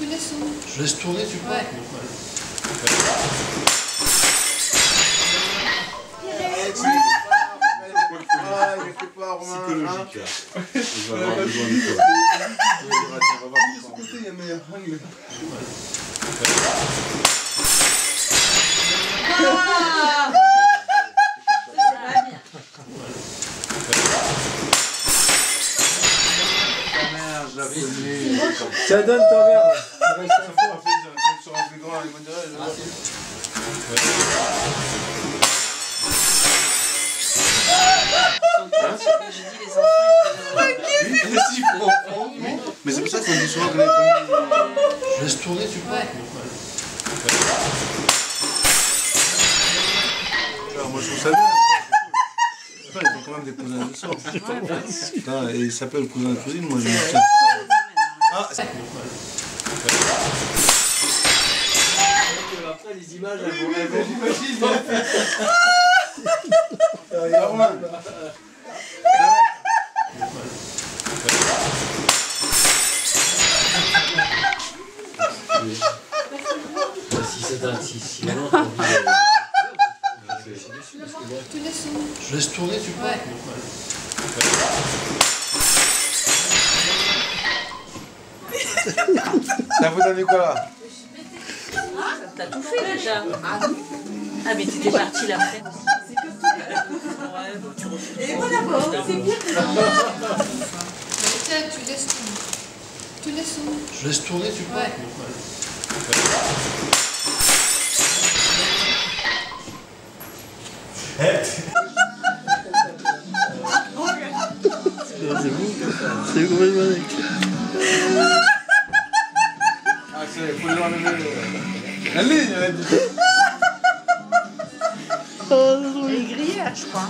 Tu laisses tourner. Je laisse tourner, tu peux Ouais. Ah, il fait pas, Romain. Psychologique là. On va avoir besoin de toi. On va voir de son côté, il y a meilleur angle. Ta Ça donne ta mère. Ça reste un faux, en fait, quand sur un plus grand, vois. Oui, mais c'est pour ça qu'on dit souvent que les familles. Je laisse tourner, tu. Alors, moi, je trouve ça bien. Enfin, ils ont quand même des cousins de sang. Putain, et il s'appelle cousin de cousine, moi je me tiens. Ah, c'est- Après, les images, elles vont. elles vont- j'imagine. Ah, Romain. Si c'est un. Si, si envie tourner. Je laisse tourner, tu peux Ça vous donne quoi là T'as tout fait déjà. Ah mais t'étais parti là tu. Et voilà, c'est bien. Mais tiens, tu laisses tourner. Tu laisses tourner. Je laisse tourner, tu peux Ouais. C'est complètement. Ah, c'est, le- la ligne, elle a dit. Il est grillé je crois.